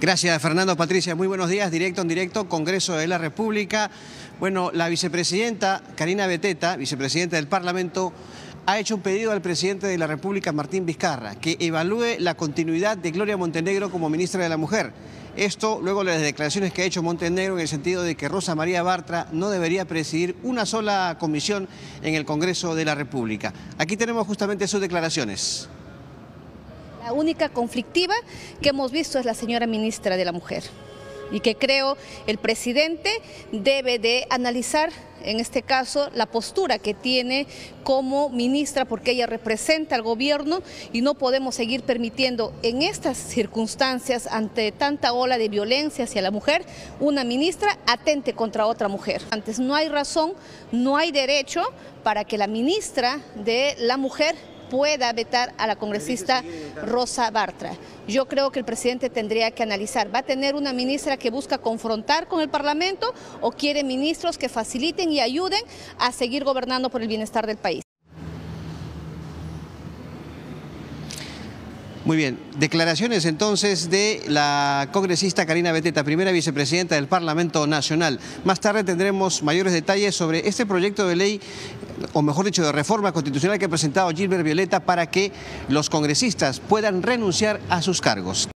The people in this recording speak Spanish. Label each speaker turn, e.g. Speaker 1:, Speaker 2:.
Speaker 1: Gracias, Fernando Patricia. Muy buenos días, directo en directo, Congreso de la República. Bueno, la vicepresidenta Karina Beteta, vicepresidenta del Parlamento, ha hecho un pedido al presidente de la República, Martín Vizcarra, que evalúe la continuidad de Gloria Montenegro como ministra de la Mujer. Esto luego de las declaraciones que ha hecho Montenegro en el sentido de que Rosa María Bartra no debería presidir una sola comisión en el Congreso de la República. Aquí tenemos justamente sus declaraciones.
Speaker 2: La única conflictiva que hemos visto es la señora ministra de la Mujer y que creo el presidente debe de analizar en este caso la postura que tiene como ministra porque ella representa al gobierno y no podemos seguir permitiendo en estas circunstancias ante tanta ola de violencia hacia la mujer una ministra atente contra otra mujer. Antes no hay razón, no hay derecho para que la ministra de la mujer pueda vetar a la congresista Rosa Bartra. Yo creo que el presidente tendría que analizar, ¿va a tener una ministra que busca confrontar con el Parlamento o quiere ministros que faciliten y ayuden a seguir gobernando por el bienestar del país?
Speaker 1: Muy bien, declaraciones entonces de la congresista Karina Beteta, primera vicepresidenta del Parlamento Nacional. Más tarde tendremos mayores detalles sobre este proyecto de ley, o mejor dicho, de reforma constitucional que ha presentado Gilbert Violeta para que los congresistas puedan renunciar a sus cargos.